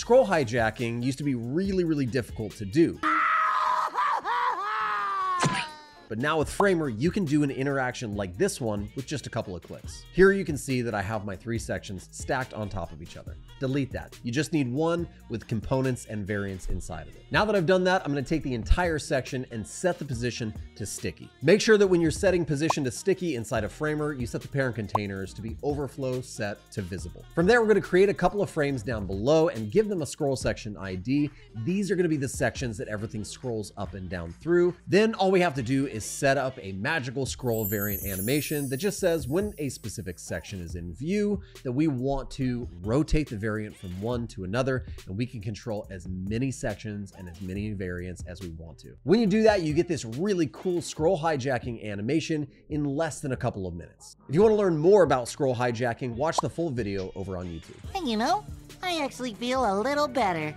Scroll hijacking used to be really, really difficult to do. But now with Framer, you can do an interaction like this one with just a couple of clicks. Here you can see that I have my three sections stacked on top of each other. Delete that. You just need one with components and variants inside of it. Now that I've done that, I'm gonna take the entire section and set the position to sticky. Make sure that when you're setting position to sticky inside of Framer, you set the parent containers to be overflow set to visible. From there, we're gonna create a couple of frames down below and give them a scroll section ID. These are gonna be the sections that everything scrolls up and down through. Then all we have to do is is set up a magical scroll variant animation that just says when a specific section is in view that we want to rotate the variant from one to another and we can control as many sections and as many variants as we want to. When you do that, you get this really cool scroll hijacking animation in less than a couple of minutes. If you want to learn more about scroll hijacking, watch the full video over on YouTube. And you know, I actually feel a little better.